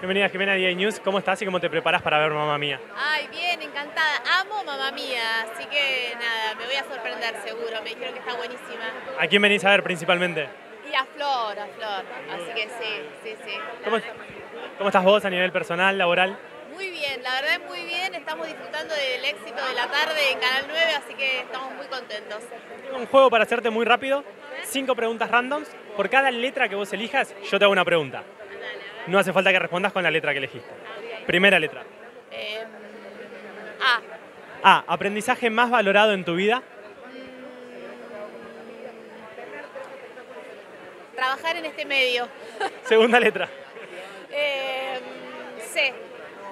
Bienvenida Jimena a News. ¿Cómo estás y cómo te preparas para ver Mamá Mía? Ay, bien, encantada. Amo Mamá Mía, así que nada, me voy a sorprender seguro. Me dijeron que está buenísima. ¿A quién venís a ver principalmente? Y a Flor, a Flor. Así que sí, sí, sí. ¿Cómo, cómo estás vos a nivel personal, laboral? Muy bien, la verdad es muy bien. Estamos disfrutando del éxito de la tarde en Canal 9, así que estamos muy contentos. Tengo un juego para hacerte muy rápido. Cinco preguntas randoms. Por cada letra que vos elijas, yo te hago una pregunta. No hace falta que respondas con la letra que elegiste. Primera letra. Eh, A. A. Aprendizaje más valorado en tu vida. Trabajar en este medio. Segunda letra. Eh, C.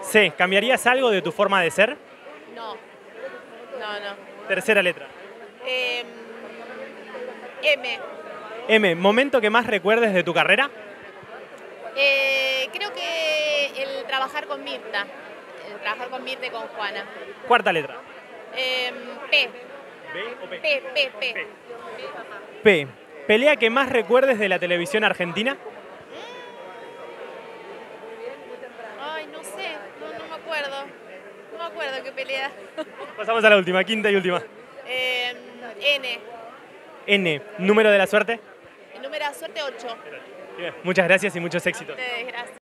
C. ¿Cambiarías algo de tu forma de ser? No. No, no. Tercera letra. Eh, M. M. ¿Momento que más recuerdes de tu carrera? Eh, creo que el trabajar con Mirta. El trabajar con Mirta y con Juana. Cuarta letra. Eh, P. ¿B o P, P, P. P. ¿Pelea que más recuerdes de la televisión argentina? Ay, no sé, no, no me acuerdo. No me acuerdo qué pelea. Pasamos a la última, quinta y última. Eh, N. N. ¿Número de la suerte? Suerte 8. Bien, Muchas gracias y muchos éxitos. Ustedes, gracias.